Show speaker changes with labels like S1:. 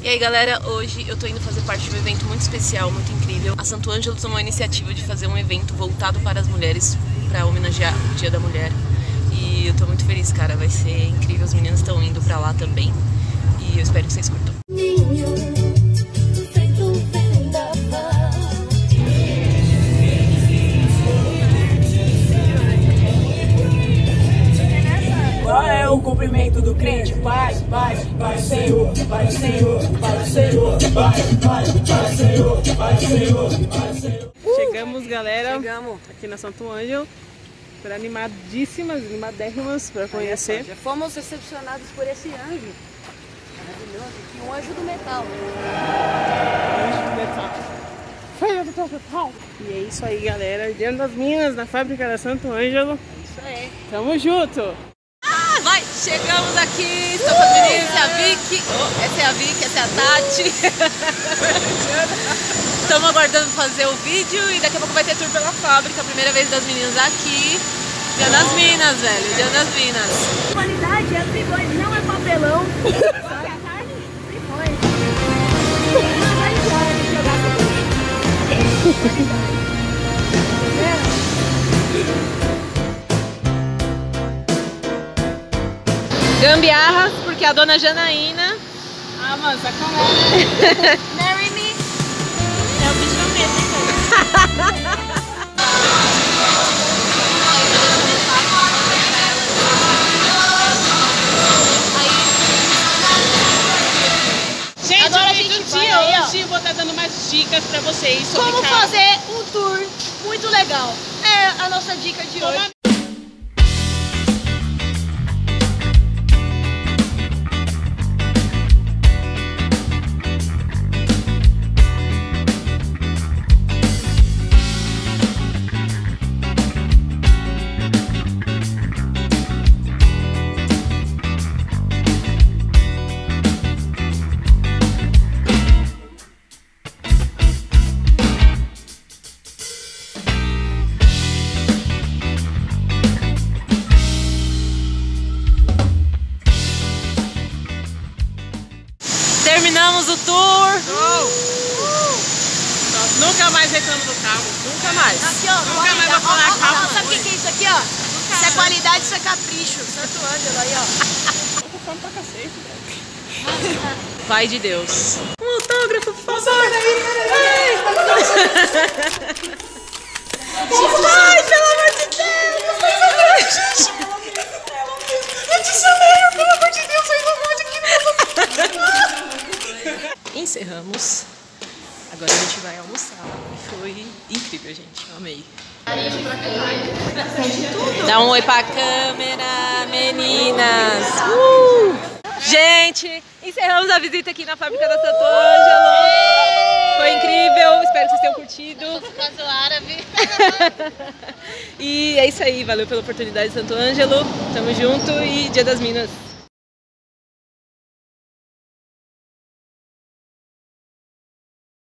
S1: E aí galera, hoje eu tô indo fazer parte de um evento muito especial, muito incrível. A Santo Ângelo tomou a iniciativa de fazer um evento voltado para as mulheres, para homenagear o Dia da Mulher. E eu tô muito feliz, cara, vai ser incrível, as meninas estão indo pra lá também. E eu espero que vocês curtam.
S2: É o cumprimento do crente? Paz, paz, paz, Senhor, paz, Senhor, paz, Senhor, paz, paz, paz, Senhor, paz, Senhor, paz, Senhor.
S3: Chegamos, galera,
S1: Chegamos.
S3: aqui na Santo Ângelo. Super animadíssimas, animadérrimas para conhecer.
S4: Já fomos recepcionados por esse anjo maravilhoso aqui, um anjo do metal.
S3: Feira do Total. E é isso aí, galera. Dia das Minas, na fábrica da Santo Ângelo.
S4: Isso aí.
S3: Tamo junto!
S1: Chegamos aqui, estou com as meninas, essa é a Vicky. Oh, essa é a Vicky, essa é a Tati. Estamos aguardando fazer o vídeo e daqui a pouco vai ter tour pela fábrica. Primeira vez das meninas aqui. Dia das Minas, velho. Dia das Minas.
S4: Qualidade é frigões, não é papelão. Só que
S1: Gambiarras, porque a dona Janaína.
S3: Ah, mano, sacanagem.
S4: Marry me.
S3: É o bicho mesmo, hein, Gente,
S4: Agora a gente vai aí,
S3: hoje eu vou estar dando mais dicas pra vocês sobre
S4: Como
S3: carro.
S4: fazer um tour muito legal. É a nossa dica de hoje.
S1: Terminamos o tour.
S3: Nossa, Nunca mais reclamo do carro.
S1: Nunca mais.
S4: Aqui, ó.
S3: Nunca mais
S4: qualidade.
S3: vou falar
S4: Ó, ó,
S3: calma,
S4: Sabe o que é isso aqui, ó? Isso é qualidade, isso é capricho. Santo Ângelo aí, ó.
S3: Eu tô falando pra cacete, velho.
S1: Pai de Deus. Um autógrafo, por favor. Ai, pelo Encerramos. Agora a gente vai almoçar. Foi incrível, gente. Eu amei. Dá um oi pra câmera, meninas. Uh! Gente, encerramos a visita aqui na fábrica da Santo Ângelo. Foi incrível, espero que vocês tenham curtido.
S4: Caso árabe.
S1: E é isso aí, valeu pela oportunidade, Santo Ângelo. Tamo junto e Dia das Minas.